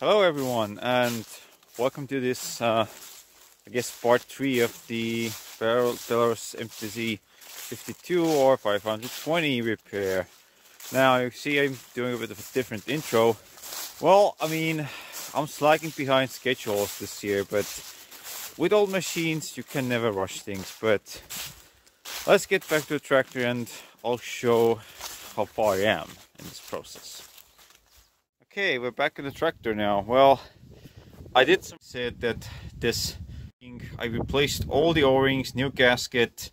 Hello everyone and welcome to this uh, I guess part 3 of the Belarus MTZ 52 or 520 repair. Now you see I'm doing a bit of a different intro. Well I mean I'm slacking behind schedules this year but with old machines you can never rush things but let's get back to the tractor and I'll show how far I am in this process. Okay, we're back in the tractor now. Well, I did some said that this thing I replaced all the o-rings, new gasket,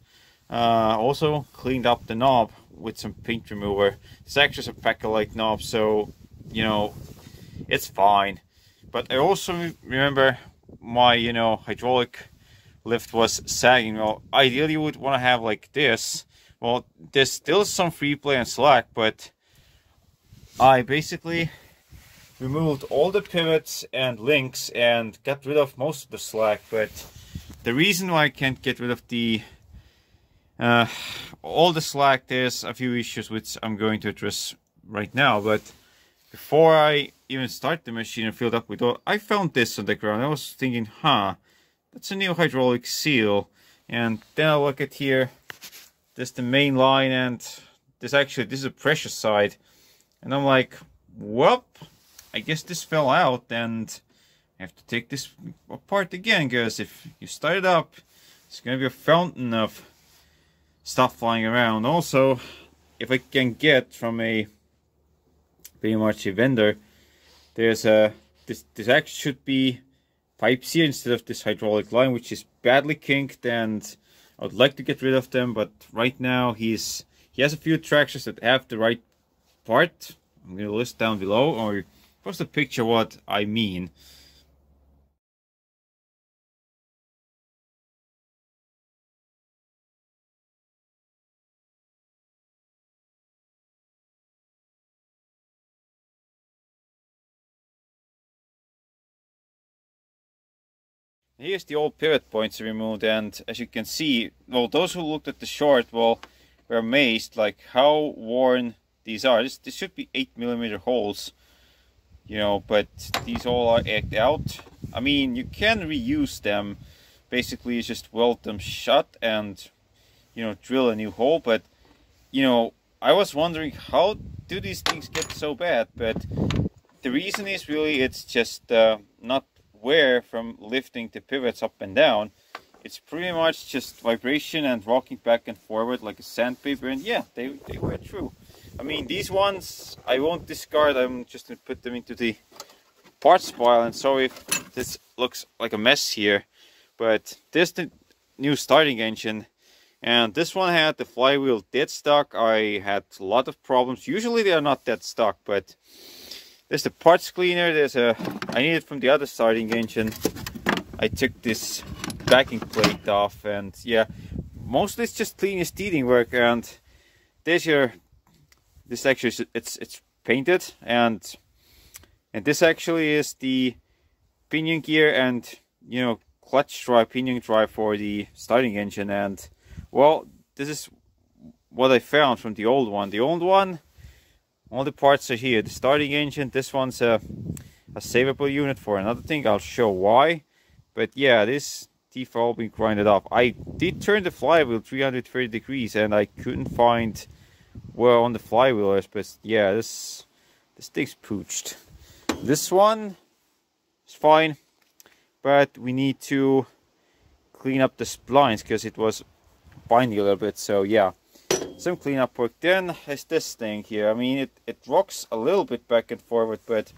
uh, also cleaned up the knob with some paint remover. It's actually a Bakelite knob, so you know it's fine. But I also remember my you know hydraulic lift was sagging. Well, ideally you would want to have like this. Well, there's still some free play and slack, but I basically removed all the pivots and links and got rid of most of the slack but the reason why I can't get rid of the uh, all the slack there's a few issues which I'm going to address right now but before I even start the machine and filled up with oil I found this on the ground. I was thinking huh that's a new hydraulic seal. And then I look at here this the main line and this actually this is a pressure side. And I'm like whoop I guess this fell out and I have to take this apart again because if you start it up it's gonna be a fountain of stuff flying around. Also if I can get from a pretty much a vendor there's a this this actually should be pipes here instead of this hydraulic line which is badly kinked and I would like to get rid of them but right now he's he has a few tractors that have the right part. I'm gonna list down below or post a picture what I mean. Here's the old pivot points removed and as you can see, well those who looked at the short, well, were amazed like how worn these are. This, this should be 8 millimeter holes you know but these all are egged out. I mean you can reuse them. Basically just weld them shut and you know drill a new hole. But you know I was wondering how do these things get so bad? But the reason is really it's just uh, not wear from lifting the pivots up and down. It's pretty much just vibration and rocking back and forward like a sandpaper. And yeah they, they were true I mean, these ones I won't discard. I'm just to put them into the parts pile. And sorry if this looks like a mess here. But this the new starting engine. And this one had the flywheel dead stock. I had a lot of problems. Usually they are not dead stock, but there's the parts cleaner. There's a I need it from the other starting engine. I took this backing plate off and yeah, mostly it's just cleanest teething work and there's your this actually it's it's painted and and this actually is the pinion gear and you know clutch drive pinion drive for the starting engine. And well this is what I found from the old one. The old one all the parts are here. The starting engine this one's a, a savable unit for another thing. I'll show why. But yeah this teeth all been grinded off I did turn the flywheel 330 degrees and I couldn't find well on the flywheelers, but yeah, this this thing's pooched. This one is fine, but we need to clean up the splines because it was binding a little bit. So yeah, some cleanup work. Then is this thing here. I mean, it it rocks a little bit back and forward, but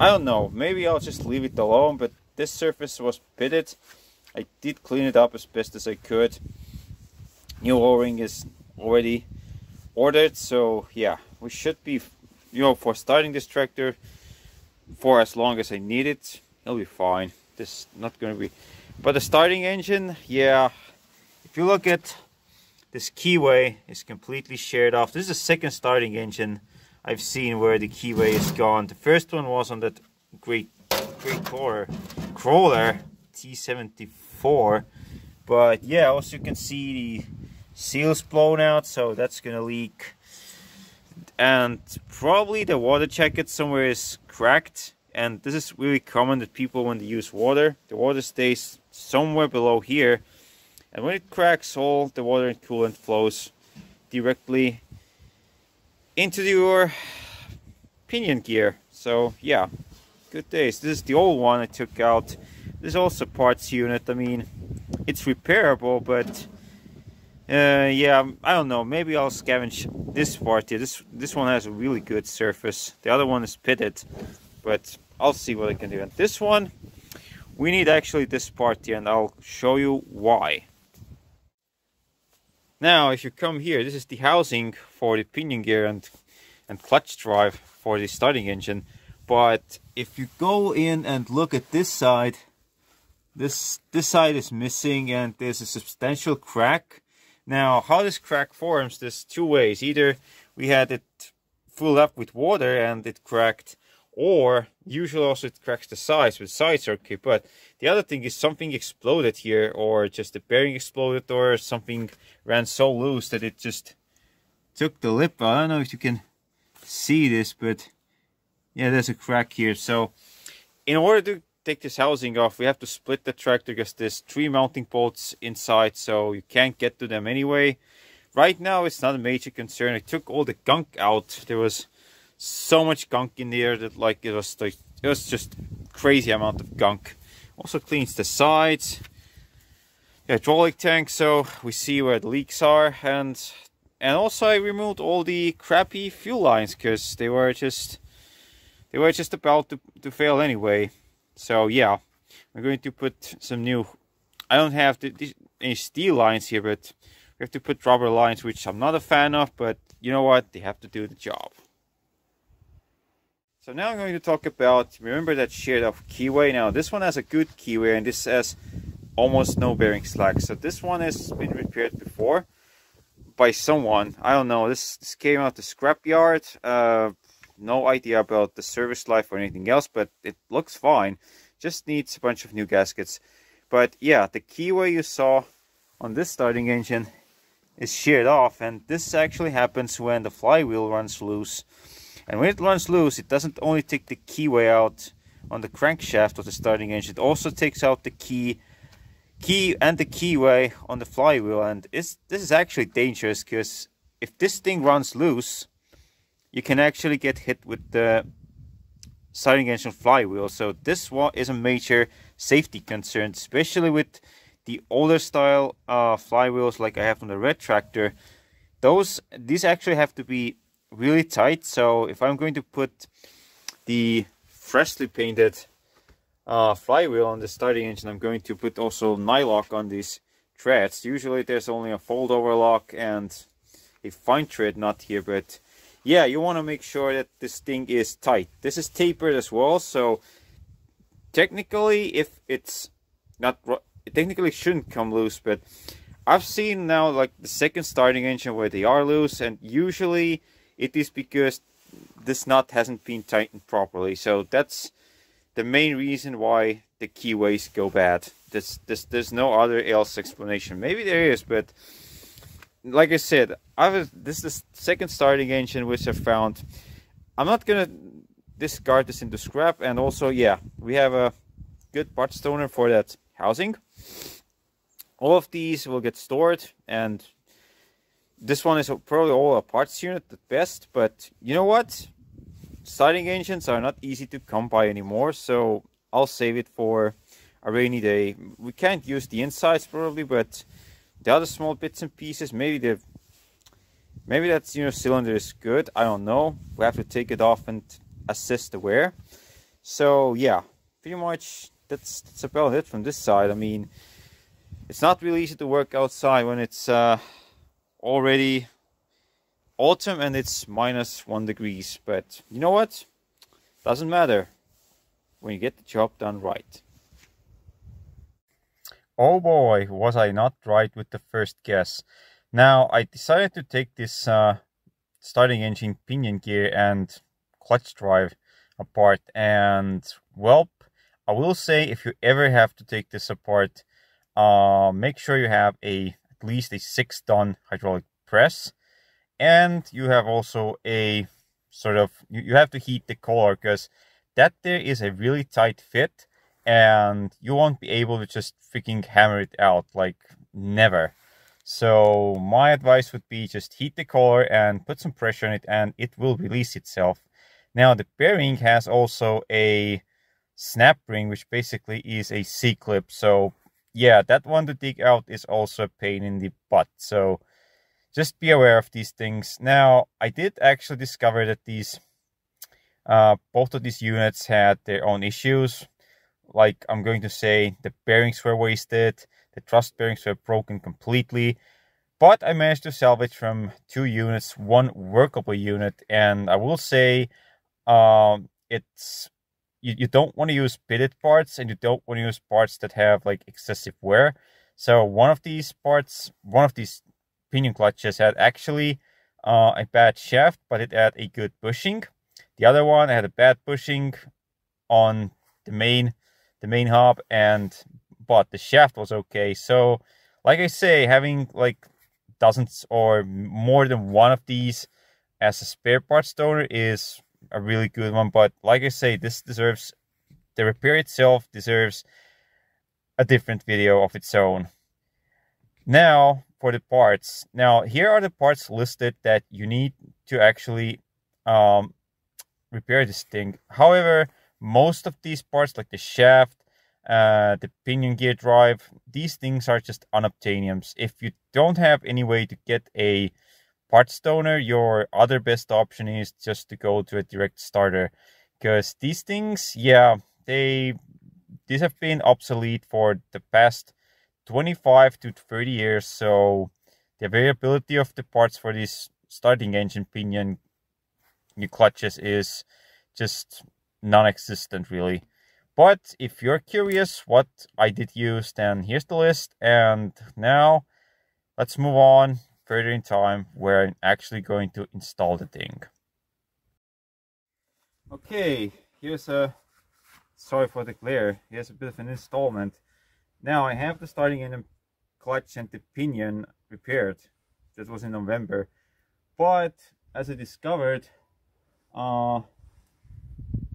I don't know. Maybe I'll just leave it alone. But this surface was pitted. I did clean it up as best as I could. New O-ring is already ordered so yeah we should be you know for starting this tractor for as long as I need it it'll be fine. This is not gonna be but the starting engine yeah if you look at this keyway is completely shared off. This is the second starting engine I've seen where the keyway is gone. The first one was on that great great crawler crawler T74 but yeah also you can see the seals blown out so that's gonna leak and probably the water jacket somewhere is cracked and this is really common that people when they use water, the water stays somewhere below here, and when it cracks, all the water and coolant flows directly into your pinion gear. So yeah, good days. This is the old one I took out. This is also parts unit. I mean, it's repairable, but uh, yeah, I don't know. Maybe I'll scavenge this part here. This this one has a really good surface. The other one is pitted, but I'll see what I can do. And this one, we need actually this part here, and I'll show you why. Now, if you come here, this is the housing for the pinion gear and and clutch drive for the starting engine. But if you go in and look at this side, this this side is missing, and there's a substantial crack now, how this crack forms, there's two ways. Either we had it filled up with water and it cracked, or usually also it cracks the sides, with are okay. But the other thing is something exploded here, or just the bearing exploded, or something ran so loose that it just took the lip. I don't know if you can see this, but yeah, there's a crack here. So in order to take this housing off, we have to split the tractor because there's three mounting bolts inside, so you can't get to them anyway. Right now, it's not a major concern. I took all the gunk out. There was so much gunk in there that like it was like it was just crazy amount of gunk. Also cleans the sides, the hydraulic tank, so we see where the leaks are, and and also I removed all the crappy fuel lines because they were just they were just about to, to fail anyway. So yeah, we're going to put some new, I don't have the, any steel lines here, but we have to put rubber lines, which I'm not a fan of, but you know what, they have to do the job. So now I'm going to talk about, remember that shared off keyway? Now this one has a good keyway and this has almost no bearing slack. So this one has been repaired before by someone. I don't know, this, this came out the scrapyard. Uh, no idea about the service life or anything else, but it looks fine. Just needs a bunch of new gaskets. But yeah, the keyway you saw on this starting engine is sheared off and this actually happens when the flywheel runs loose. And when it runs loose, it doesn't only take the keyway out on the crankshaft of the starting engine, it also takes out the key key and the keyway on the flywheel and this is actually dangerous because if this thing runs loose you can actually get hit with the starting engine flywheel. So this one is a major safety concern, especially with the older style uh, flywheels like I have on the red tractor. Those these actually have to be really tight. So if I'm going to put the freshly painted uh, flywheel on the starting engine, I'm going to put also nylock on these threads. Usually there's only a fold over lock and a fine thread nut here, but yeah, you want to make sure that this thing is tight. This is tapered as well, so technically, if it's not, it technically shouldn't come loose, but I've seen now like the second starting engine where they are loose, and usually it is because this nut hasn't been tightened properly. So that's the main reason why the keyways go bad. There's, there's, there's no other else explanation. Maybe there is, but like I said, I was this is the second starting engine which I found. I'm not gonna discard this into scrap, and also yeah, we have a good part stoner for that housing. All of these will get stored, and this one is probably all a parts unit at best. But you know what? Starting engines are not easy to come by anymore, so I'll save it for a rainy day. We can't use the insides probably, but the other small bits and pieces, maybe the maybe that you know cylinder is good. I don't know. We have to take it off and assess the wear. So yeah, pretty much that's that's about it from this side. I mean, it's not really easy to work outside when it's uh, already autumn and it's minus one degrees. But you know what? Doesn't matter when you get the job done right. Oh boy, was I not right with the first guess. Now, I decided to take this uh, starting engine pinion gear and clutch drive apart. And well, I will say if you ever have to take this apart, uh, make sure you have a at least a 6 ton hydraulic press. And you have also a sort of, you, you have to heat the collar because that there is a really tight fit and you won't be able to just freaking hammer it out like never. So my advice would be just heat the collar and put some pressure on it and it will release itself. Now the bearing has also a snap ring which basically is a C-clip. So yeah, that one to dig out is also a pain in the butt. So just be aware of these things. Now I did actually discover that these uh, both of these units had their own issues. Like I'm going to say the bearings were wasted the thrust bearings were broken completely. But I managed to salvage from two units, one workable unit. And I will say um, it's you, you don't want to use pitted parts and you don't want to use parts that have like excessive wear. So one of these parts, one of these pinion clutches had actually uh, a bad shaft, but it had a good bushing. The other one had a bad bushing on the main the main hub and but the shaft was okay. So, like I say, having like dozens or more than one of these as a spare parts donor is a really good one. But like I say, this deserves the repair itself deserves a different video of its own. Now for the parts. Now here are the parts listed that you need to actually um, repair this thing. However, most of these parts like the shaft, uh, the pinion gear drive. These things are just unobtainiums. If you don't have any way to get a parts donor, your other best option is just to go to a direct starter. Because these things, yeah, they these have been obsolete for the past 25 to 30 years. So the availability of the parts for this starting engine pinion new clutches is just non-existent really. But if you're curious what I did use, then here's the list. And now let's move on further in time where I'm actually going to install the thing. Okay, here's a, sorry for the glare, here's a bit of an installment. Now I have the starting engine clutch and the pinion repaired. That was in November. But as I discovered, uh,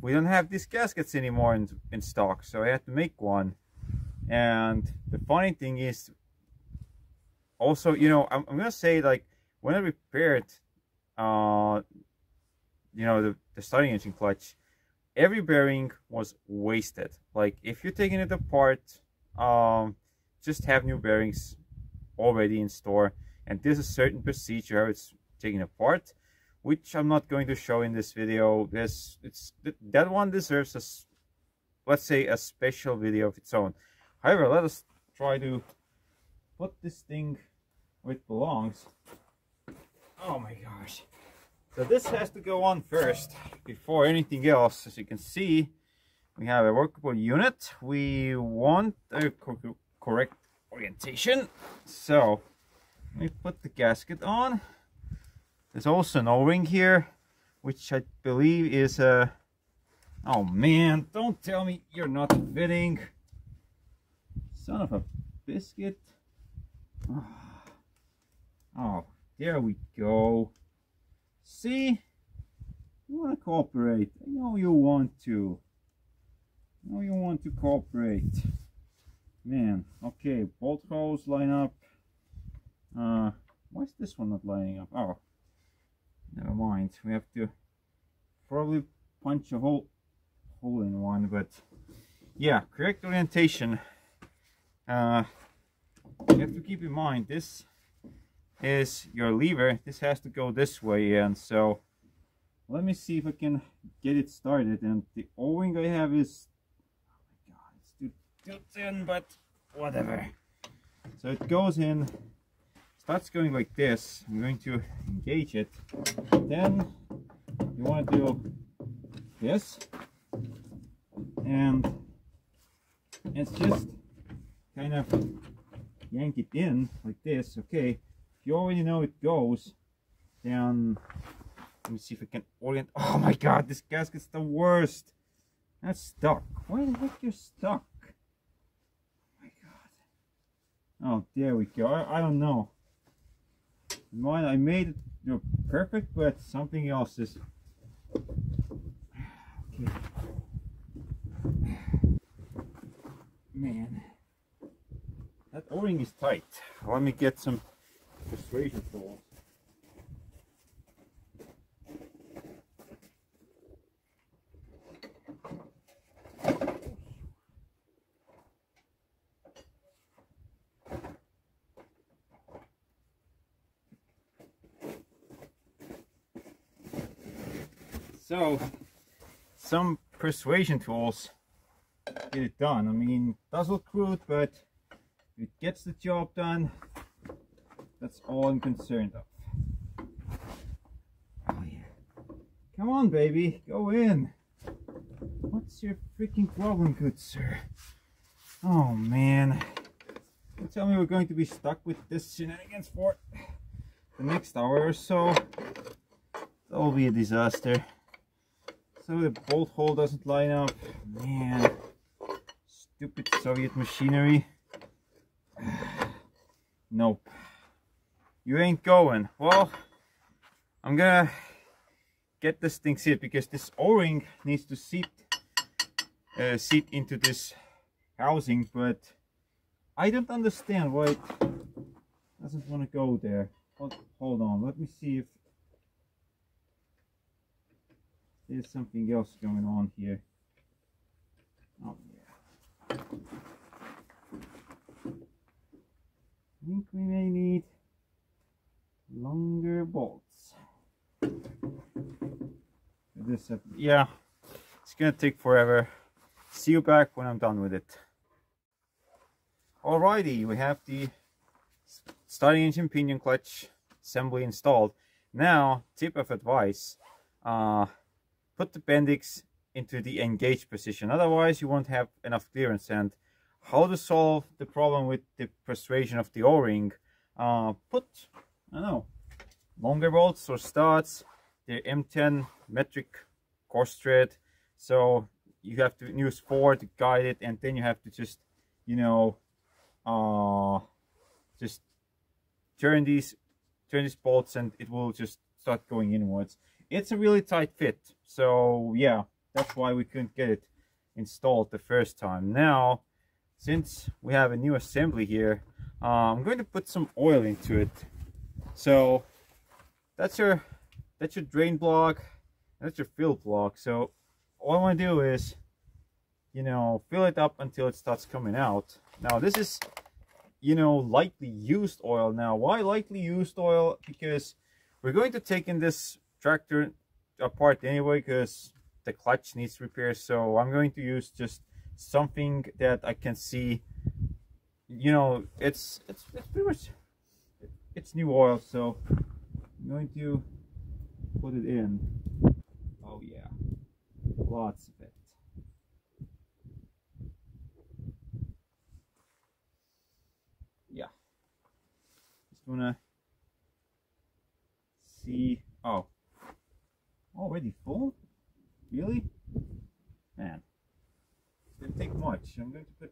we don't have these gaskets anymore in, in stock so I had to make one. And the funny thing is also you know I'm, I'm gonna say like when I repaired uh you know the, the starting engine clutch every bearing was wasted. Like if you're taking it apart um just have new bearings already in store. And there's a certain procedure how it's taken apart which I'm not going to show in this video. This it's that one deserves a let's say a special video of its own. However, let us try to put this thing where it belongs. Oh my gosh. So this has to go on first before anything else. As you can see, we have a workable unit. We want a co correct orientation. So let me put the gasket on. There's also an O-ring here, which I believe is a... Oh man, don't tell me you're not fitting. Son of a biscuit. Oh, oh there we go. See? You want to cooperate. I know you want to. I know you want to cooperate. Man, okay, bolt holes line up. Uh, why is this one not lining up? Oh, never mind. We have to probably punch a hole hole in one but yeah correct orientation. Uh, you have to keep in mind this is your lever. This has to go this way and so let me see if I can get it started. And the o-ring I have is oh my god it's too, too thin but whatever. So it goes in starts going like this I'm going to engage it. Then you want to do this and it's just kind of yank it in like this okay? If you already know it goes then let me see if I can orient oh my god this gasket's the worst. That's stuck. Why the heck you're stuck? Oh my god. Oh there we go. I, I don't know mine I made it you know, perfect, but something else is. Okay. Man, that o-ring is tight. Let me get some persuasion tools. So, some persuasion tools get it done. I mean, does look crude, but it gets the job done. That's all I'm concerned of. Oh yeah. Come on, baby, go in. What's your freaking problem, good sir? Oh man. You tell me we're going to be stuck with this shenanigans for the next hour or so. That'll be a disaster. So the bolt hole doesn't line up. Man, stupid Soviet machinery. nope. You ain't going. Well, I'm gonna get this thing seated because this o-ring needs to seat uh, seat into this housing but I don't understand why it doesn't want to go there hold, hold on let me see if there's something else going on here. Oh yeah. I think we may need longer bolts. This, uh, yeah, it's gonna take forever. See you back when I'm done with it. Alrighty, we have the starting engine pinion clutch assembly installed. Now, tip of advice, uh, put the Bendix into the engaged position. Otherwise, you won't have enough clearance. And how to solve the problem with the persuasion of the O-ring? Uh, put, I don't know, longer bolts or studs. The M10 metric coarse thread. So you have to use four to guide it, and then you have to just, you know, uh, just turn these turn these bolts, and it will just start going inwards it's a really tight fit. So yeah that's why we couldn't get it installed the first time. Now since we have a new assembly here uh, I'm going to put some oil into it. So that's your that's your drain block. That's your fill block. So all I want to do is you know fill it up until it starts coming out. Now this is you know lightly used oil. Now why lightly used oil? Because we're going to take in this tractor apart anyway because the clutch needs repair so I'm going to use just something that I can see. You know it's it's, it's pretty much it's new oil so I'm going to put it in. Oh yeah. Lots of it. Yeah. Just wanna see. Oh Already full? Really? Man. Didn't take much. I'm going to put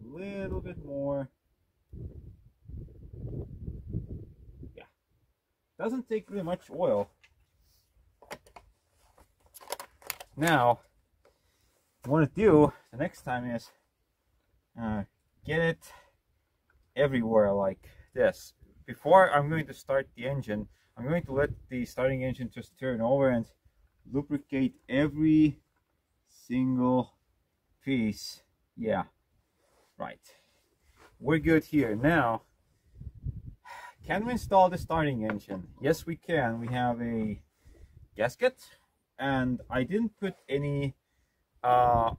a little bit more. Yeah. Doesn't take really much oil. Now, what I want to do the next time is uh, get it everywhere like this. Before I'm going to start the engine, I'm going to let the starting engine just turn over and lubricate every single piece. Yeah, right. We're good here. Now, can we install the starting engine? Yes, we can. We have a gasket and I didn't put any uh,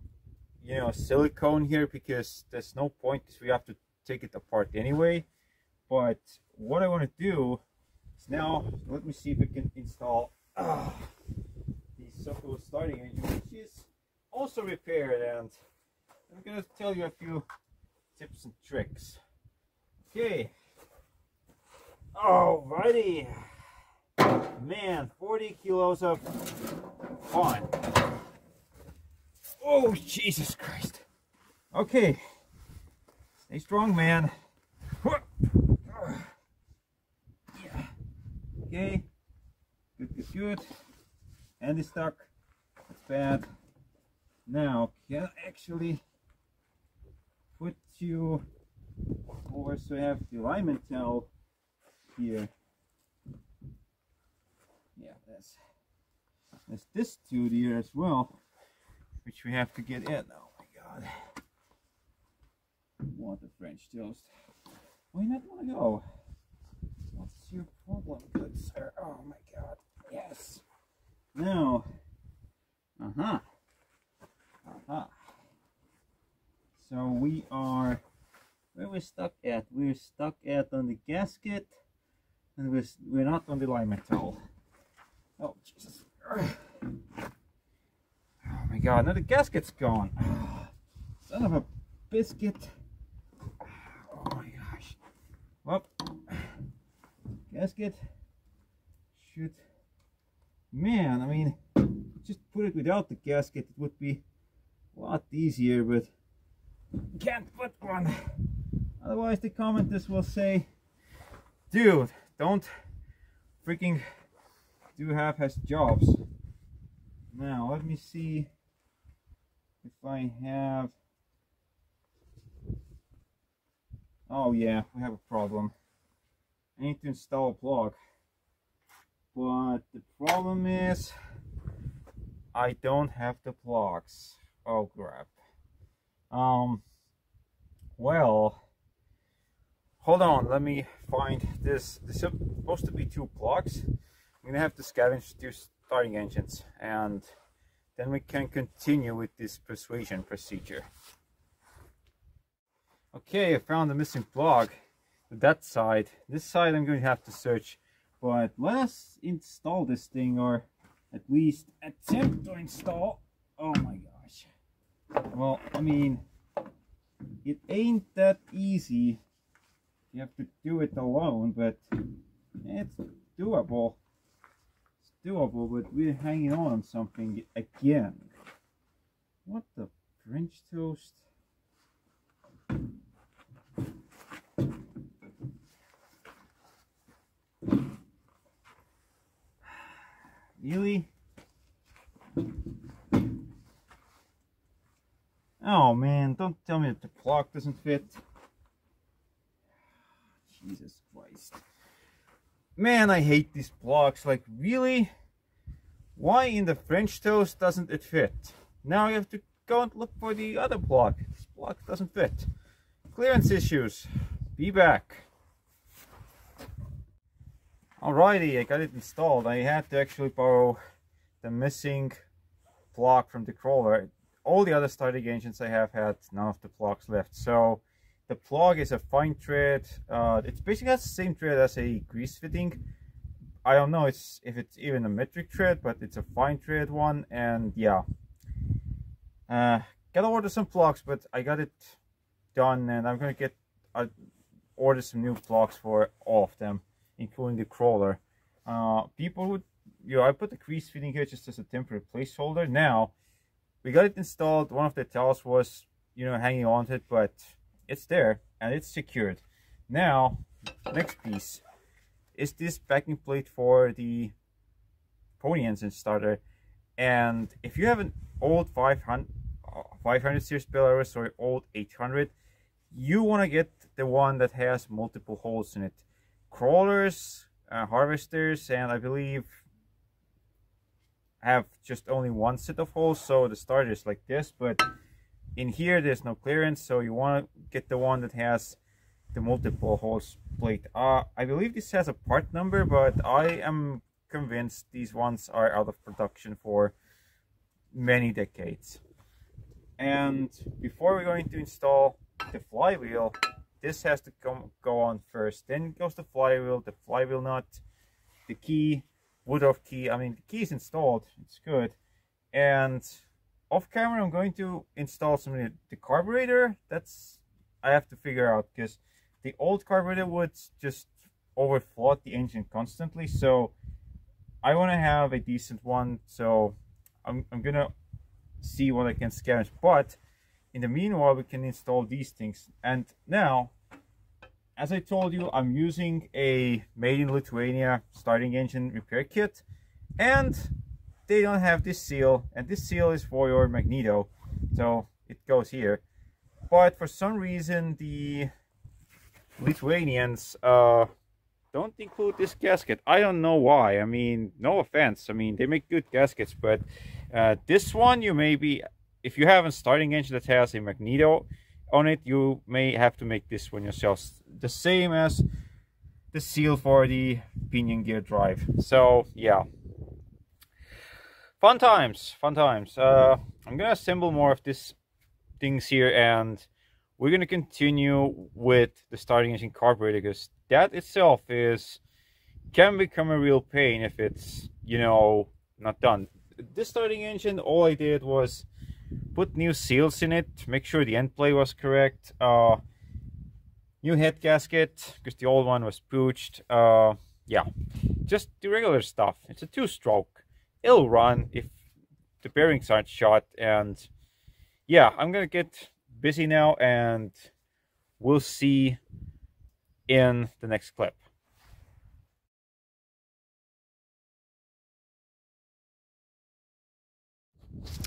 you know silicone here because there's no point because we have to take it apart anyway but what I want to do now, let me see if we can install uh, the Soko starting engine, which is also repaired. And I'm going to tell you a few tips and tricks. Okay. Alrighty. Man, 40 kilos of fun. Oh, Jesus Christ. Okay. Stay strong, man. Okay good good good and it's stuck that's bad now can I actually put you over so I have the alignment dowel here. Yeah, that's that's this tube here as well, which we have to get in. Oh my god. What a French toast. Why not want to go? Your problem, good sir? Oh my god. Yes. Now. Uh-huh. Uh-huh. So we are where we're stuck at? We're stuck at on the gasket and we're, we're not on the alignment dowel. Oh Jesus. Oh my god, now the gasket's gone. Son of a biscuit. Oh my gosh. Well, gasket should. Man, I mean, just put it without the gasket, it would be a lot easier, but can't put one. Otherwise, the commenters will say, dude, don't freaking do half has jobs. Now, let me see if I have. Oh, yeah, we have a problem. I need to install a plug. But the problem is, I don't have the plugs. Oh, crap. Um, well, hold on, let me find this. This is supposed to be two plugs. I'm gonna have to scavenge two starting engines and then we can continue with this persuasion procedure. Okay, I found the missing plug that side. This side I'm going to have to search, but let us install this thing or at least attempt to install. Oh my gosh. Well, I mean, it ain't that easy. You have to do it alone, but it's doable. It's doable, but we're hanging on something again. What the French toast? Really? Oh man, don't tell me that the clock doesn't fit. Jesus Christ. Man, I hate these blocks. Like, really? Why in the French toast doesn't it fit? Now you have to go and look for the other block. This block doesn't fit. Clearance issues. Be back. Alrighty, I got it installed. I had to actually borrow the missing plug from the crawler all the other starting engines I have had none of the plugs left. So the plug is a fine thread. Uh, it basically the same thread as a grease fitting. I don't know it's, if it's even a metric thread, but it's a fine thread one. And yeah, uh, gotta order some plugs, but I got it done and I'm gonna get uh, order some new plugs for all of them, including the crawler. Uh, people would, you know, I put the grease fitting here just as a temporary placeholder. Now, we got it installed. One of the dowels was, you know, hanging on to it, but it's there and it's secured. Now, next piece is this backing plate for the pony engine starter. And if you have an old 500, 500 series Belarus or old 800, you want to get the one that has multiple holes in it. Crawlers, uh, harvesters, and I believe have just only one set of holes so the starter is like this but in here there's no clearance so you want to get the one that has the multiple holes plate. Uh, I believe this has a part number but I am convinced these ones are out of production for many decades. And before we're going to install the flywheel this has to come go on first then goes the flywheel the flywheel nut the key Woodruff key. I mean, the key is installed. It's good. And off camera, I'm going to install some of the carburetor. That's I have to figure out because the old carburetor would just overflood the engine constantly. So I want to have a decent one. So I'm, I'm to see what I can scavenge. But in the meanwhile, we can install these things. And now as I told you, I'm using a made in Lithuania starting engine repair kit and they don't have this seal and this seal is for your magneto so it goes here but for some reason the Lithuanians uh, don't include this gasket. I don't know why. I mean, no offense. I mean, they make good gaskets, but uh, this one you maybe, if you have a starting engine that has a magneto on it, you may have to make this one yourself. The same as the seal for the pinion gear drive. So yeah, fun times, fun times. Uh, I'm gonna assemble more of these things here and we're gonna continue with the starting engine carburetor because that itself is can become a real pain if it's you know not done. This starting engine, all I did was put new seals in it, make sure the end play was correct. Uh, new head gasket because the old one was pooched uh yeah. Just the regular stuff. It's a two-stroke. It'll run if the bearings aren't shot and yeah i'm gonna get busy now and we'll see in the next clip.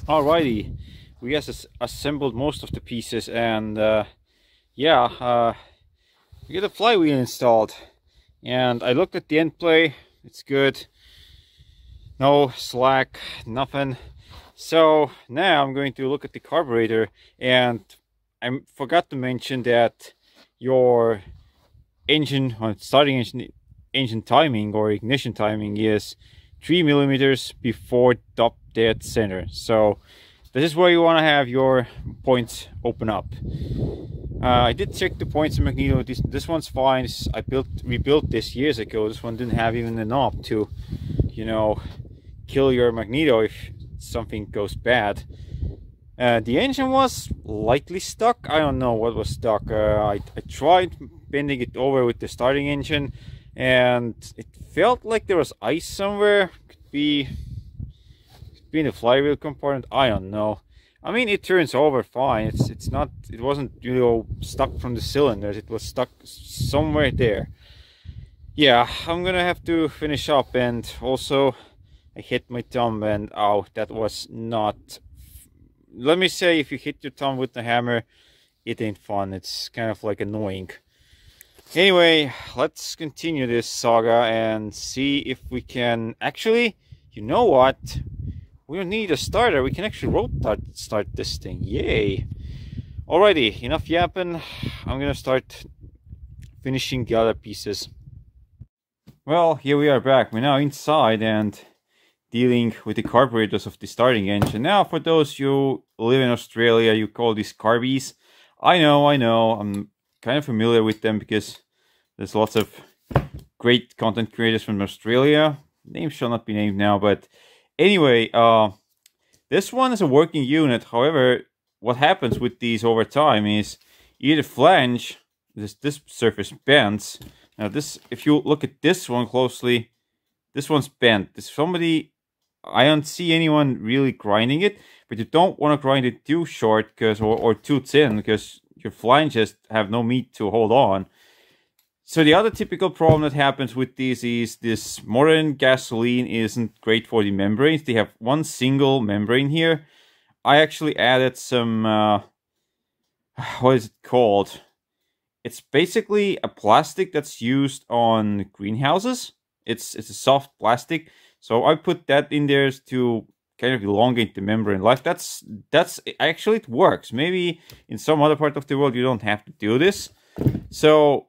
Alrighty we just assembled most of the pieces and uh, yeah uh, we get a flywheel installed. And I looked at the end play. It's good. No slack nothing. So now I'm going to look at the carburetor. And I forgot to mention that your engine or starting engine engine timing or ignition timing is three millimeters before top dead center. So this is where you want to have your points open up uh, I did check the points in Magneto. This this one's fine. I built rebuilt this years ago. This one didn't have even the knob to, you know, kill your Magneto if something goes bad. Uh, the engine was lightly stuck. I don't know what was stuck. Uh, I, I tried bending it over with the starting engine and it felt like there was ice somewhere. Could be, could be in the flywheel component? I don't know. I mean, it turns over fine. It's it's not. It wasn't you know stuck from the cylinders. It was stuck somewhere there. Yeah, I'm gonna have to finish up. And also, I hit my thumb, and oh, that was not. Let me say, if you hit your thumb with the hammer, it ain't fun. It's kind of like annoying. Anyway, let's continue this saga and see if we can actually. You know what? We don't need a starter. We can actually rope start this thing. Yay. Alrighty, enough yapping. I'm gonna start finishing the other pieces. Well, here we are back. We're now inside and dealing with the carburetors of the starting engine. Now, for those you live in Australia, you call these carbies. I know, I know. I'm kind of familiar with them because there's lots of great content creators from Australia. Names shall not be named now, but Anyway, uh, this one is a working unit. However, what happens with these over time is either flange, this, this surface bends. Now this, if you look at this one closely, this one's bent. This somebody, I don't see anyone really grinding it, but you don't want to grind it too short because or, or too thin because your flanges have no meat to hold on. So the other typical problem that happens with these is this modern gasoline isn't great for the membranes. They have one single membrane here. I actually added some, uh, what is it called? It's basically a plastic that's used on greenhouses. It's, it's a soft plastic. So I put that in there to kind of elongate the membrane life. That's, that's, actually it works. Maybe in some other part of the world you don't have to do this. So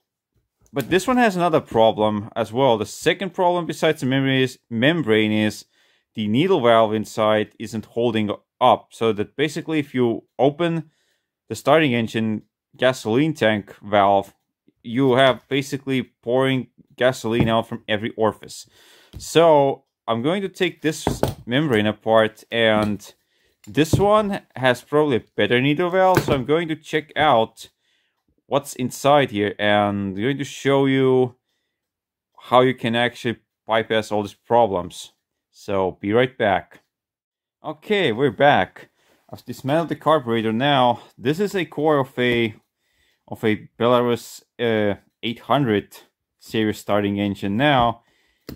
but this one has another problem as well. The second problem besides the membrane is, membrane is the needle valve inside isn't holding up. So that basically if you open the starting engine gasoline tank valve, you have basically pouring gasoline out from every orifice. So I'm going to take this membrane apart and this one has probably a better needle valve. So I'm going to check out what's inside here and I'm going to show you how you can actually bypass all these problems. So be right back. Okay, we're back. I've dismantled the carburetor now. This is a core of a of a Belarus uh, 800 series starting engine. Now,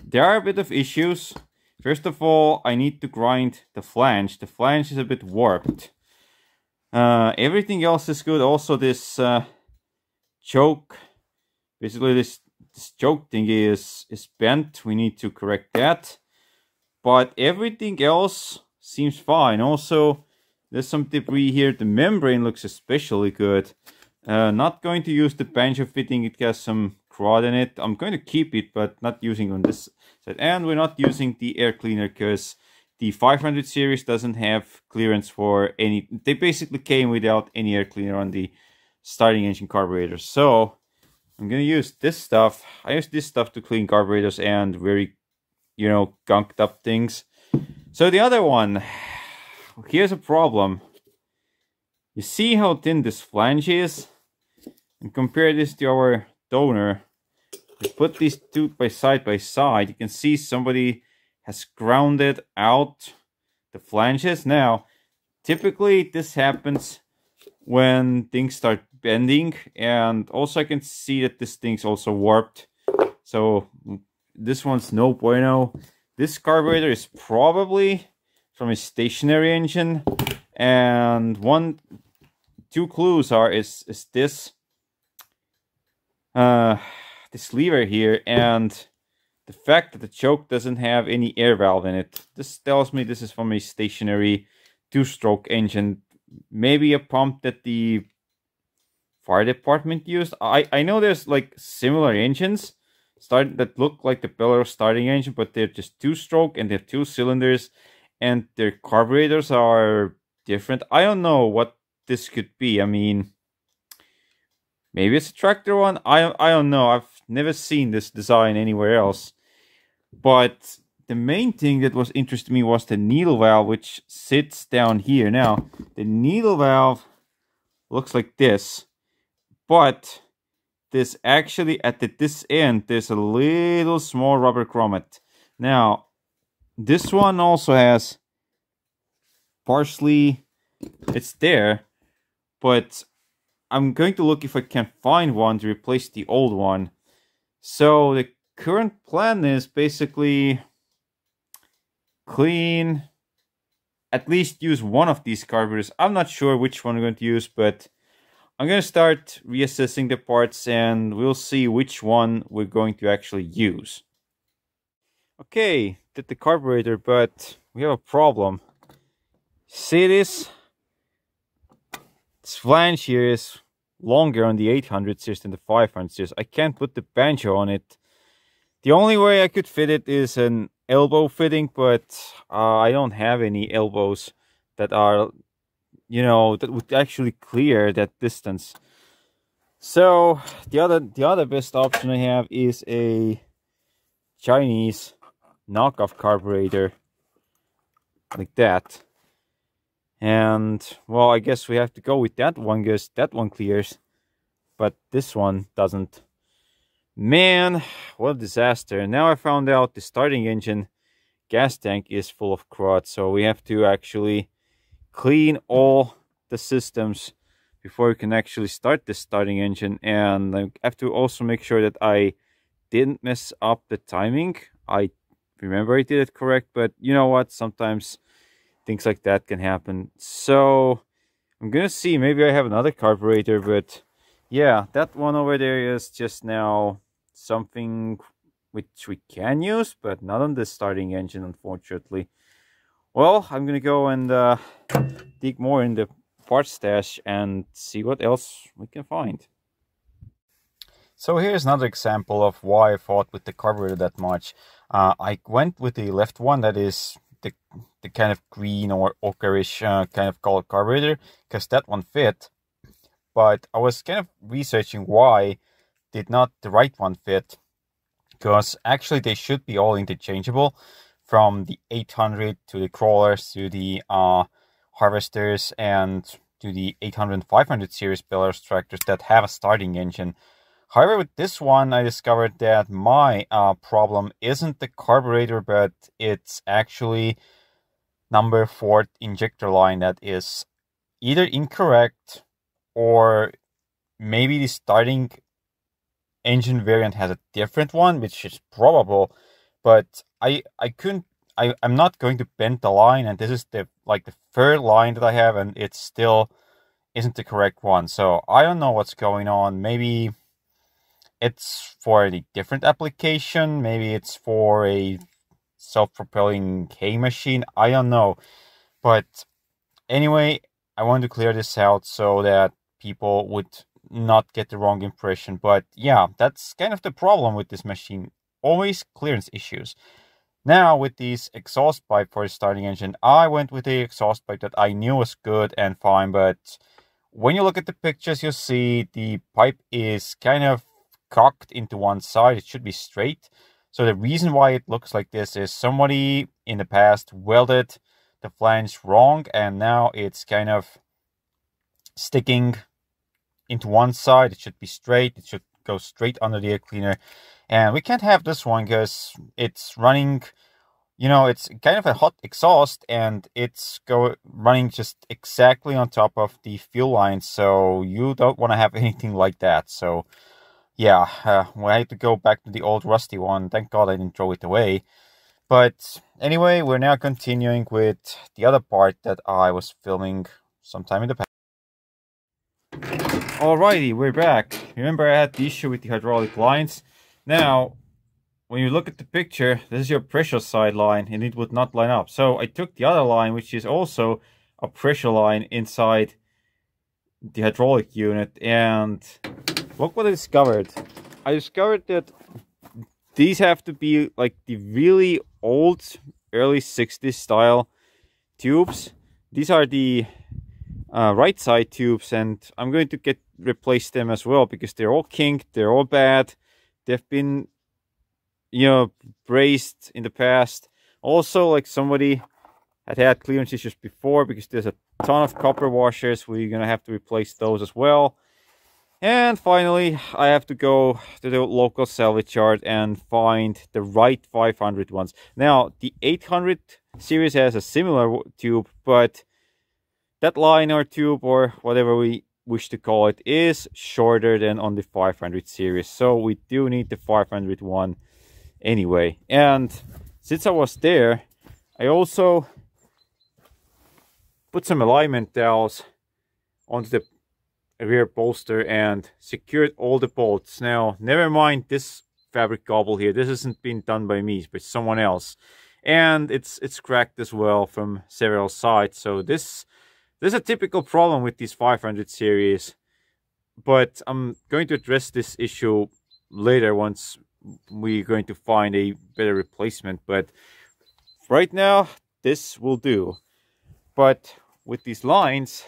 there are a bit of issues. First of all, I need to grind the flange. The flange is a bit warped. Uh, everything else is good. Also, this uh, choke, basically this, this choke thing is is bent. We need to correct that. But everything else seems fine. Also, there's some debris here. The membrane looks especially good. Uh, not going to use the banjo fitting. It has some crud in it. I'm going to keep it, but not using on this side. And we're not using the air cleaner because the 500 series doesn't have clearance for any. They basically came without any air cleaner on the starting engine carburetor. So I'm going to use this stuff. I use this stuff to clean carburetors and very, you know, gunked up things. So the other one, here's a problem. You see how thin this flange is? And compare this to our donor. We put these two by side by side. You can see somebody has grounded out the flanges. Now, typically this happens when things start bending and also I can see that this thing's also warped. So this one's no bueno. This carburetor is probably from a stationary engine and one two clues are is is this uh, this lever here and the fact that the choke doesn't have any air valve in it. This tells me this is from a stationary two-stroke engine. Maybe a pump that the fire department used. I, I know there's like similar engines start that look like the Belarus starting engine, but they're just two-stroke and they're two cylinders and their carburetors are different. I don't know what this could be. I mean, Maybe it's a tractor one. I I don't know. I've never seen this design anywhere else. But the main thing that was interesting to me was the needle valve, which sits down here. Now, the needle valve looks like this, but there's actually at the, this end, there's a little small rubber grommet. Now, this one also has partially, it's there, but I'm going to look if I can find one to replace the old one. So the current plan is basically clean, at least use one of these carburetors. I'm not sure which one I'm going to use, but I'm going to start reassessing the parts and we'll see which one we're going to actually use. Okay, did the carburetor, but we have a problem. See this? This flange here is longer on the 800 series than the 500 series. I can't put the banjo on it. The only way I could fit it is an elbow fitting, but uh, I don't have any elbows that are, you know, that would actually clear that distance. So the other the other best option I have is a Chinese knockoff carburetor like that. And, well, I guess we have to go with that one because that one clears. But this one doesn't. Man, what a disaster. Now I found out the starting engine gas tank is full of crud. So we have to actually clean all the systems before we can actually start the starting engine. And I have to also make sure that I didn't mess up the timing. I remember I did it correct, but you know what? Sometimes things like that can happen. So I'm gonna see, maybe I have another carburetor, but yeah, that one over there is just now something which we can use, but not on the starting engine, unfortunately. Well, I'm gonna go and uh, dig more in the parts stash and see what else we can find. So here's another example of why I fought with the carburetor that much. Uh, I went with the left one that is the the kind of green or ochreish uh, kind of color carburetor because that one fit. But I was kind of researching why did not the right one fit because actually they should be all interchangeable from the 800 to the crawlers to the uh, harvesters and to the 800 and 500 series Belarus tractors that have a starting engine. However, with this one, I discovered that my uh, problem isn't the carburetor, but it's actually number four injector line that is either incorrect or maybe the starting engine variant has a different one, which is probable. But I I couldn't I, I'm not going to bend the line and this is the like the third line that I have and it still isn't the correct one. So I don't know what's going on. Maybe it's for a different application. Maybe it's for a self-propelling K machine. I don't know. But anyway, I want to clear this out so that people would not get the wrong impression. But yeah, that's kind of the problem with this machine. Always clearance issues. Now, with this exhaust pipe for the starting engine, I went with the exhaust pipe that I knew was good and fine, but when you look at the pictures, you'll see the pipe is kind of cocked into one side. It should be straight. So the reason why it looks like this is somebody in the past welded the flange wrong and now it's kind of sticking into one side. It should be straight. It should go straight under the air cleaner. And we can't have this one because it's running, you know, it's kind of a hot exhaust and it's go running just exactly on top of the fuel line. So you don't want to have anything like that. So yeah, uh, I had to go back to the old rusty one. Thank God I didn't throw it away. But anyway, we're now continuing with the other part that I was filming sometime in the past. Alrighty, we're back. Remember I had the issue with the hydraulic lines? Now, when you look at the picture, this is your pressure side line and it would not line up. So I took the other line, which is also a pressure line inside the hydraulic unit and look what I discovered. I discovered that these have to be like the really old early 60s style tubes. These are the uh, right side tubes and I'm going to get replace them as well because they're all kinked, they're all bad they've been you know braced in the past. Also like somebody had had clearance issues before because there's a ton of copper washers. We're gonna have to replace those as well. And finally i have to go to the local salvage yard and find the right 500 ones. Now the 800 series has a similar tube but that line or tube or whatever we wish to call it is shorter than on the 500 series. So we do need the 500 one anyway. And since I was there I also put some alignment dowels onto the rear bolster and secured all the bolts. Now never mind this fabric gobble here. This isn't been done by me but someone else. And it's it's cracked as well from several sides. So this this is a typical problem with these 500 series, but I'm going to address this issue later once we're going to find a better replacement. But right now, this will do. But with these lines,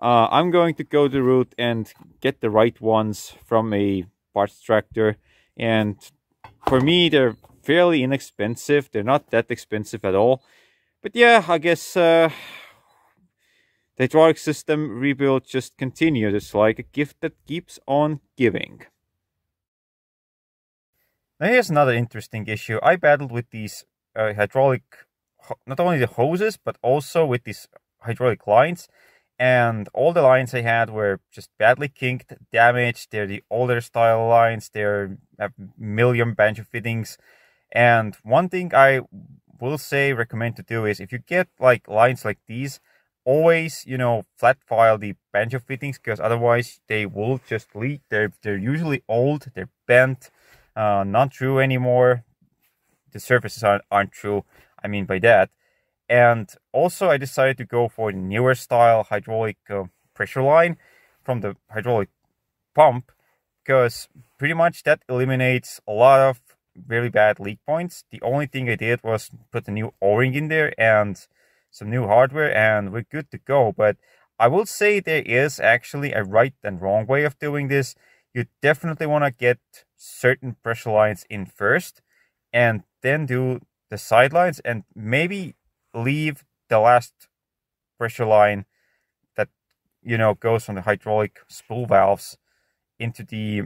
uh, I'm going to go the route and get the right ones from a parts tractor. And for me, they're fairly inexpensive. They're not that expensive at all. But yeah, I guess uh, the hydraulic system rebuild just continues. It's like a gift that keeps on giving. Now here's another interesting issue. I battled with these uh, hydraulic, not only the hoses, but also with these hydraulic lines. And all the lines I had were just badly kinked, damaged. They're the older style lines. They're a million banjo fittings. And one thing I will say recommend to do is if you get like lines like these, always, you know, flat file the banjo fittings because otherwise they will just leak. They're they're usually old, they're bent, uh, not true anymore. The surfaces aren't, aren't true. I mean by that. And also, I decided to go for the newer style hydraulic uh, pressure line from the hydraulic pump because pretty much that eliminates a lot of very bad leak points. The only thing I did was put a new O-ring in there and some new hardware and we're good to go. But I will say there is actually a right and wrong way of doing this. You definitely want to get certain pressure lines in first and then do the sidelines and maybe leave the last pressure line that you know goes from the hydraulic spool valves into the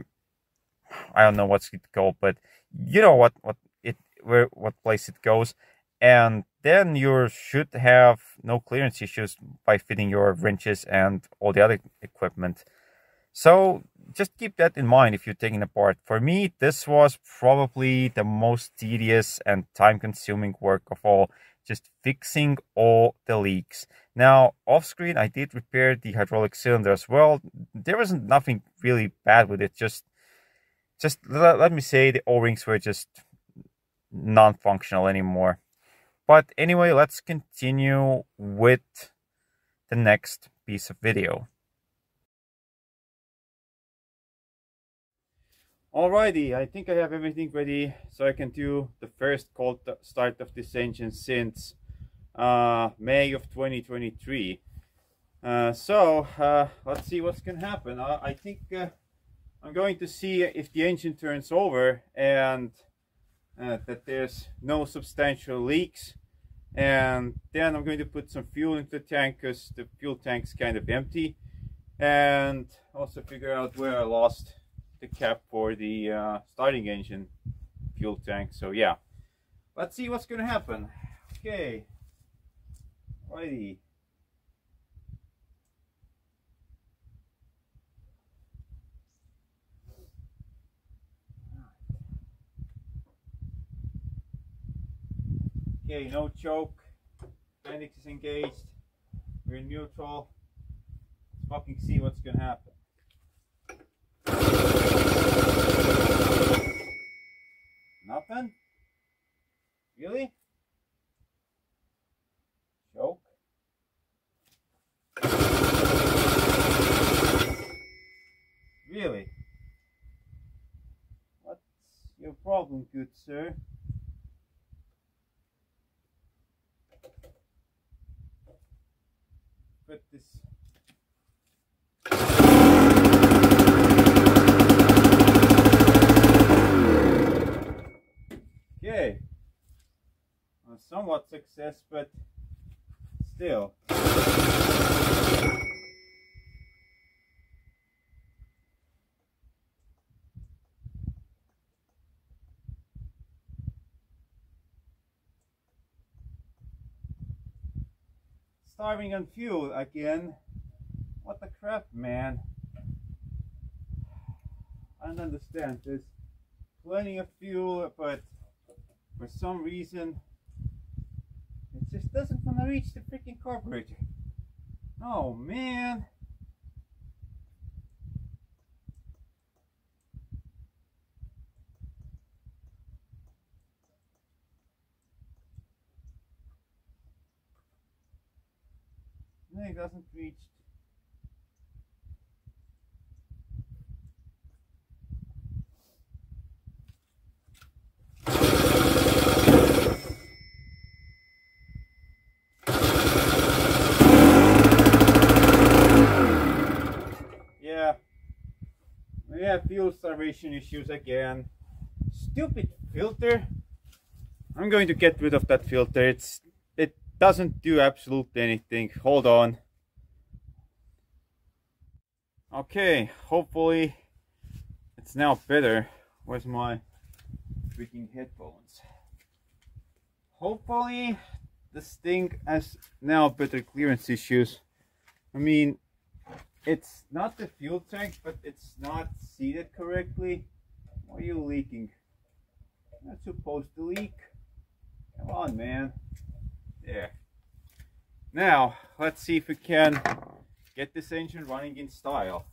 I don't know what's it called, but you know what what it where what place it goes and then you should have no clearance issues by fitting your wrenches and all the other equipment. So just keep that in mind if you're taking apart. For me, this was probably the most tedious and time consuming work of all, just fixing all the leaks. Now, off screen, I did repair the hydraulic cylinder as well. There wasn't nothing really bad with it. Just, just let, let me say the O-rings were just non-functional anymore. But anyway, let's continue with the next piece of video. Alrighty, I think I have everything ready so I can do the first cold start of this engine since uh, May of 2023. Uh, so uh, let's see what's gonna happen. I think uh, I'm going to see if the engine turns over and uh, that there's no substantial leaks. And then I'm going to put some fuel into the tank because the fuel tank's kind of empty. And also figure out where I lost the cap for the uh, starting engine fuel tank. So yeah. Let's see what's gonna happen. Okay. Righty Okay, no choke. Appendix is engaged. We're in neutral. Let's fucking see what's gonna happen. Nothing? Really? Choke? Really? What's your problem, good sir? put this Okay, well, somewhat success, but still. starving on fuel again. What the crap, man? I don't understand. There's plenty of fuel, but for some reason, just doesn't want to reach the freaking carburetor. Oh, man. it doesn't reach Yeah, we have fuel starvation issues again. Stupid filter. I'm going to get rid of that filter. It's It doesn't do absolutely anything. Hold on. Okay, hopefully it's now better. Where's my freaking headphones? Hopefully this thing has now better clearance issues. I mean, it's not the fuel tank, but it's not seated correctly. Why are you leaking? You're not supposed to leak. Come on, man. There. Now, let's see if we can get this engine running in style.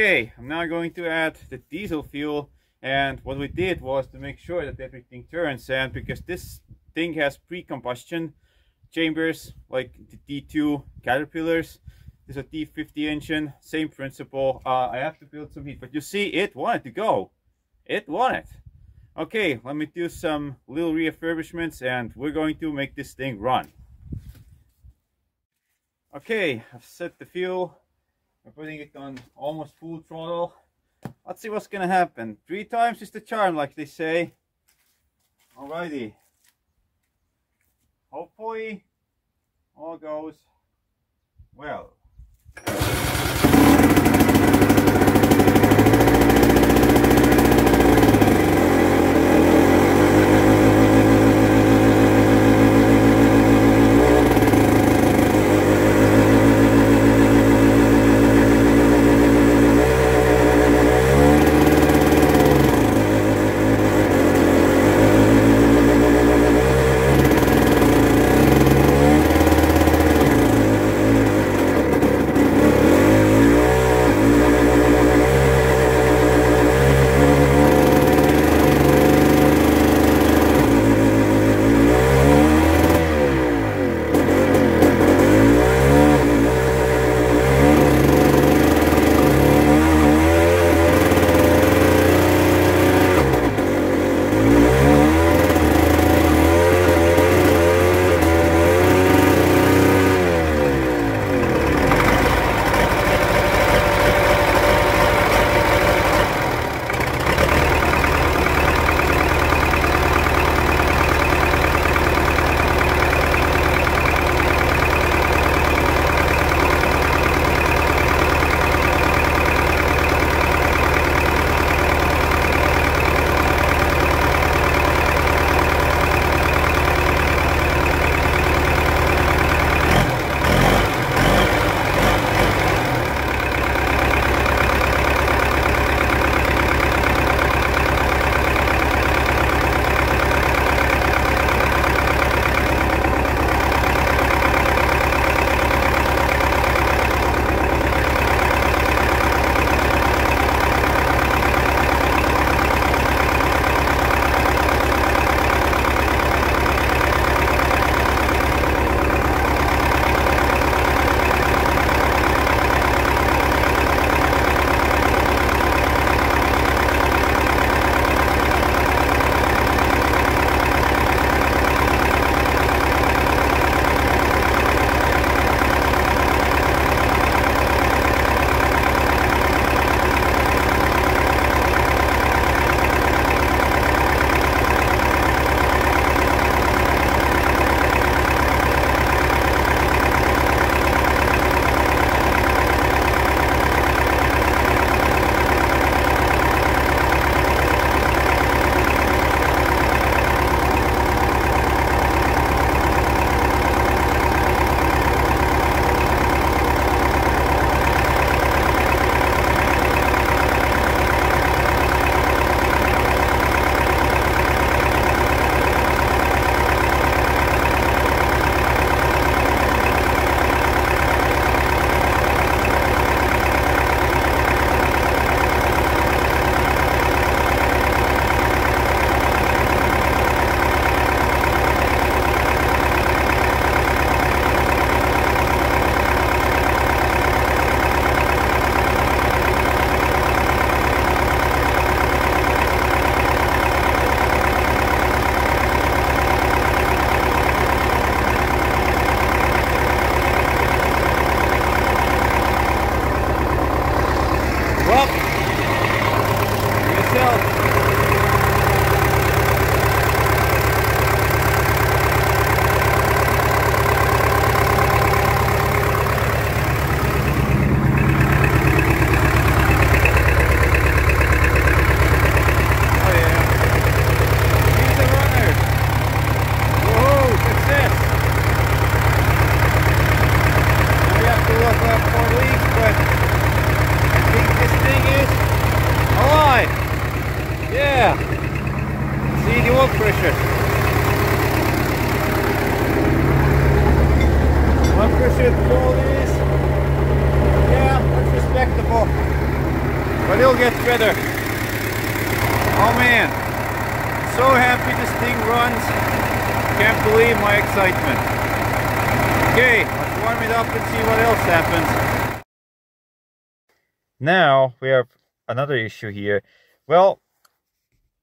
Okay, I'm now going to add the diesel fuel. And what we did was to make sure that everything turns. And because this thing has pre-combustion chambers like the D2 Caterpillars this is a D50 engine same principle. Uh, I have to build some heat but you see it wanted to go. It wanted. Okay let me do some little refurbishments and we're going to make this thing run. Okay I've set the fuel I'm putting it on almost full throttle. let's see what's gonna happen. Three times is the charm, like they say. Alrighty. Hopefully, all goes well. Issue here. Well,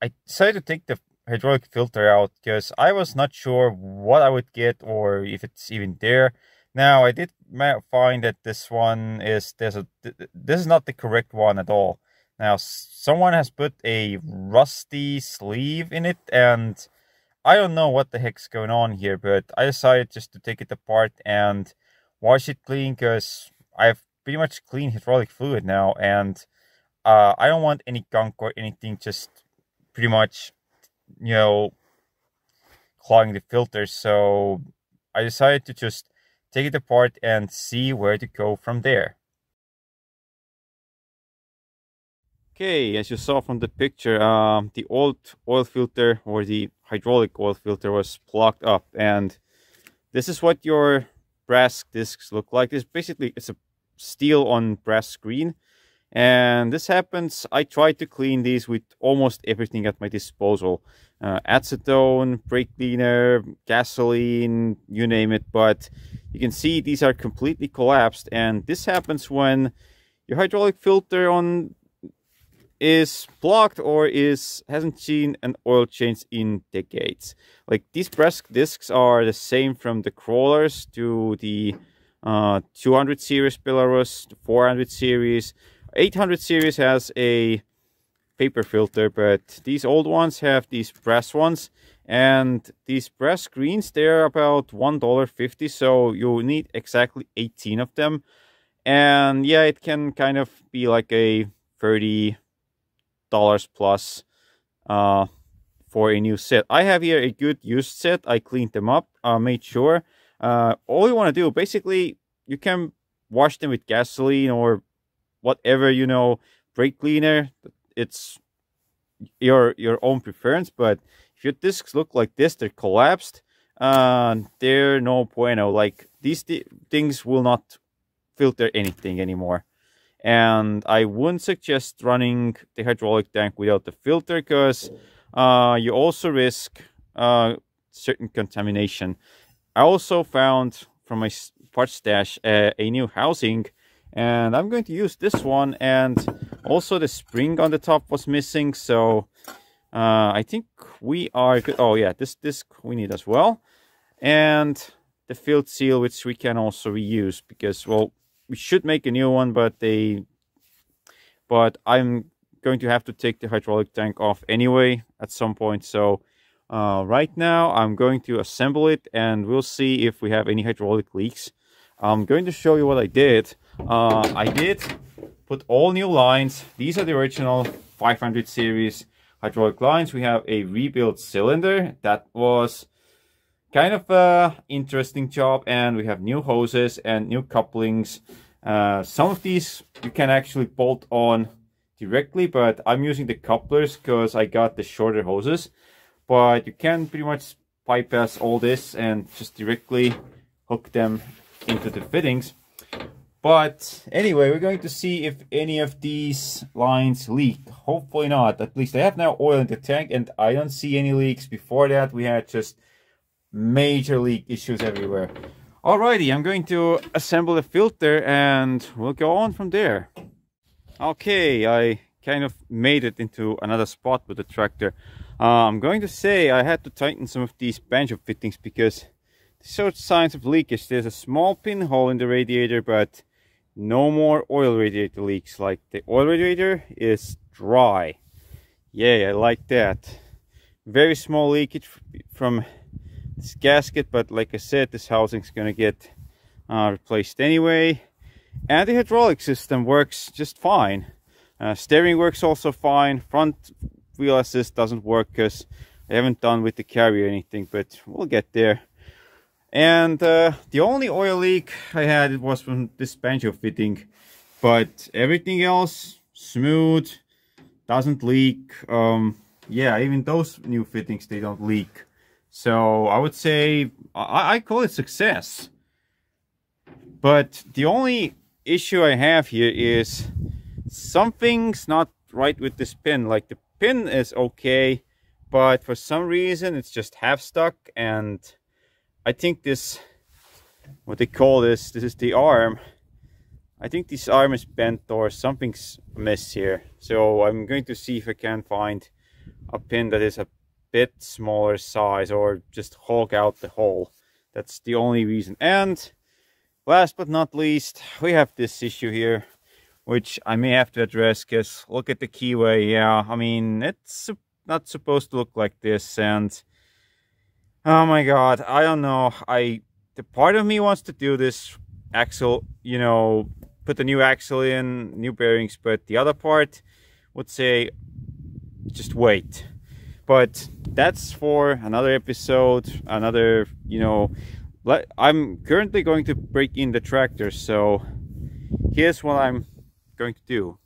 I decided to take the hydraulic filter out because I was not sure what I would get or if it's even there. Now I did find that this one is there's a this is not the correct one at all. Now, someone has put a rusty sleeve in it, and I don't know what the heck's going on here, but I decided just to take it apart and wash it clean because I have pretty much clean hydraulic fluid now, and uh, I don't want any gunk or anything just pretty much, you know, clogging the filter. So I decided to just take it apart and see where to go from there. Okay, as you saw from the picture, um, the old oil filter or the hydraulic oil filter was plugged up and this is what your brass discs look like. This basically it's a steel on brass screen and this happens, I try to clean these with almost everything at my disposal. Uh, acetone, brake cleaner, gasoline, you name it. But you can see these are completely collapsed and this happens when your hydraulic filter on is blocked or is hasn't seen an oil change in decades. Like these brass discs are the same from the crawlers to the uh, 200 series Belarus, the 400 series. 800 series has a paper filter, but these old ones have these brass ones. And these brass screens, they're about $1.50, so you need exactly 18 of them. And yeah, it can kind of be like a 30 dollars plus uh, for a new set. I have here a good used set. I cleaned them up, uh, made sure. Uh, all you want to do, basically, you can wash them with gasoline or whatever, you know, brake cleaner. It's your your own preference, but if your discs look like this, they're collapsed, uh, they're no bueno. Like, these th things will not filter anything anymore and I wouldn't suggest running the hydraulic tank without the filter because uh, you also risk uh, certain contamination. I also found from my parts stash uh, a new housing and I'm going to use this one and also the spring on the top was missing so uh, I think we are good. Oh yeah, this disc we need as well and the field seal which we can also reuse because well we should make a new one, but they, but I'm going to have to take the hydraulic tank off anyway at some point. So uh, right now I'm going to assemble it and we'll see if we have any hydraulic leaks. I'm going to show you what I did. Uh, I did put all new lines. These are the original 500 series hydraulic lines. We have a rebuilt cylinder that was kind of a interesting job and we have new hoses and new couplings uh, some of these you can actually bolt on directly but I'm using the couplers because I got the shorter hoses but you can pretty much bypass all this and just directly hook them into the fittings but anyway we're going to see if any of these lines leak hopefully not at least I have now oil in the tank and I don't see any leaks before that we had just major leak issues everywhere. Alrighty, I'm going to assemble the filter and we'll go on from there. Okay, I kind of made it into another spot with the tractor. Uh, I'm going to say I had to tighten some of these banjo fittings because they showed signs of leakage. There's a small pinhole in the radiator, but no more oil radiator leaks. Like the oil radiator is dry. Yeah, I like that. Very small leakage from this gasket but like I said this housing is gonna get uh, replaced anyway and the hydraulic system works just fine uh, steering works also fine front wheel assist doesn't work because I haven't done with the carrier anything but we'll get there and uh, the only oil leak I had was from this banjo fitting but everything else smooth doesn't leak um, yeah even those new fittings they don't leak so I would say I, I call it success. But the only issue I have here is something's not right with this pin. Like the pin is okay, but for some reason it's just half stuck and I think this, what they call this, this is the arm. I think this arm is bent or something's amiss here. So I'm going to see if I can find a pin that is a bit smaller size or just hog out the hole. That's the only reason. And last but not least, we have this issue here. which I may have to address because look at the keyway. Yeah, I mean, it's not supposed to look like this. And oh my God, I don't know. I, the part of me wants to do this axle, you know, put the new axle in, new bearings, but the other part would say, just wait. But that's for another episode, another, you know, I'm currently going to break in the tractor, so here's what I'm going to do.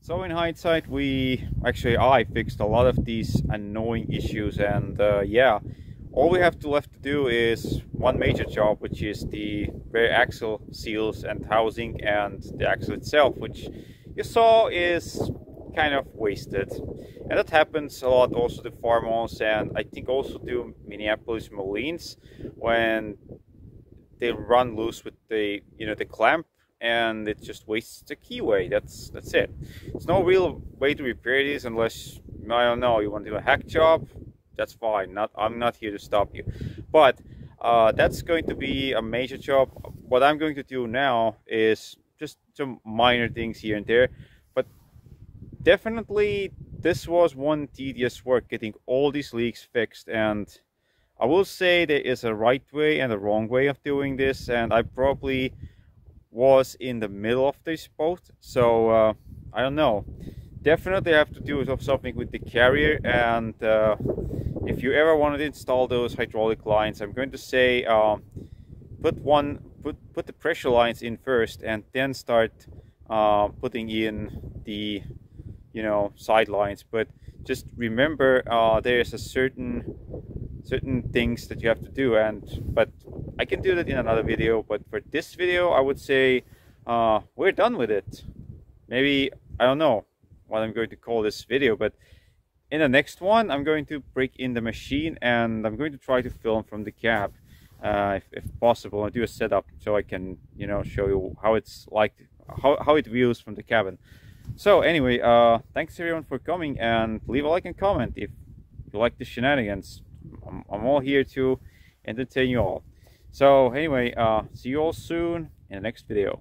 So in hindsight, we actually I fixed a lot of these annoying issues and uh, yeah, all we have to left to do is one major job, which is the rear axle seals and housing and the axle itself, which you saw is kind of wasted. And that happens a lot also to Farmalls and I think also to Minneapolis Molines when they run loose with the you know the clamp and it just wastes the keyway. That's that's it. There's no real way to repair this unless I don't know you want to do a hack job. That's fine. Not I'm not here to stop you, but uh, that's going to be a major job. What I'm going to do now is just some minor things here and there, but definitely this was one tedious work getting all these leaks fixed. And I will say there is a right way and a wrong way of doing this. And I probably was in the middle of this boat. So uh, I don't know definitely have to do something with the carrier and uh, if you ever wanted to install those hydraulic lines I'm going to say um, put one put put the pressure lines in first and then start uh, putting in the you know side lines but just remember uh, there's a certain certain things that you have to do and but I can do that in another video. But for this video I would say uh, we're done with it. Maybe I don't know what I'm going to call this video but in the next one I'm going to break in the machine and I'm going to try to film from the cab uh, if, if, possible and do a setup so I can you know show you how it's like how, how it views from the cabin so anyway uh, thanks everyone for coming and leave a like and comment if you like the shenanigans I'm, I'm all here to entertain you all. So anyway, uh, see you all soon in the next video.